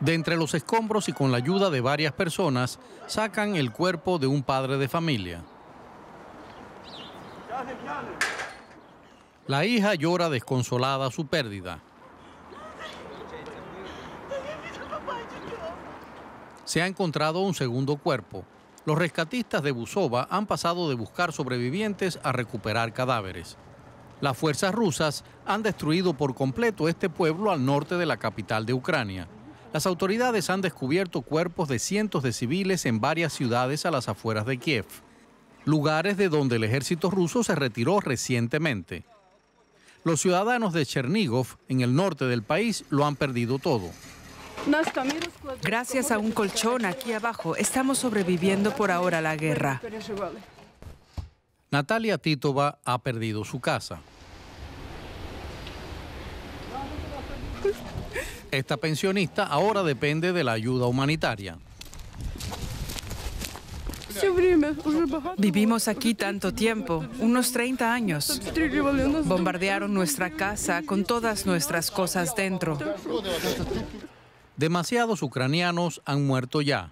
De entre los escombros y con la ayuda de varias personas, sacan el cuerpo de un padre de familia. La hija llora desconsolada su pérdida. Se ha encontrado un segundo cuerpo. Los rescatistas de Busova han pasado de buscar sobrevivientes a recuperar cadáveres. Las fuerzas rusas han destruido por completo este pueblo al norte de la capital de Ucrania. Las autoridades han descubierto cuerpos de cientos de civiles en varias ciudades a las afueras de Kiev, lugares de donde el ejército ruso se retiró recientemente. Los ciudadanos de Chernigov, en el norte del país, lo han perdido todo. Gracias a un colchón aquí abajo, estamos sobreviviendo por ahora a la guerra. Natalia Titova ha perdido su casa. Esta pensionista ahora depende de la ayuda humanitaria. Vivimos aquí tanto tiempo, unos 30 años. Bombardearon nuestra casa con todas nuestras cosas dentro. Demasiados ucranianos han muerto ya.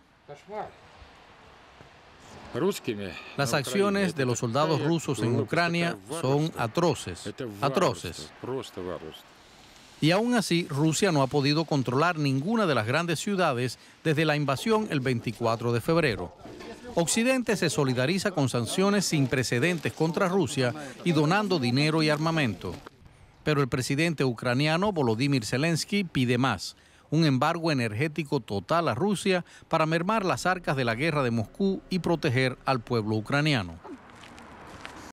Las acciones de los soldados rusos en Ucrania son atroces, atroces. Y aún así, Rusia no ha podido controlar ninguna de las grandes ciudades desde la invasión el 24 de febrero. Occidente se solidariza con sanciones sin precedentes contra Rusia y donando dinero y armamento. Pero el presidente ucraniano Volodymyr Zelensky pide más, un embargo energético total a Rusia para mermar las arcas de la guerra de Moscú y proteger al pueblo ucraniano.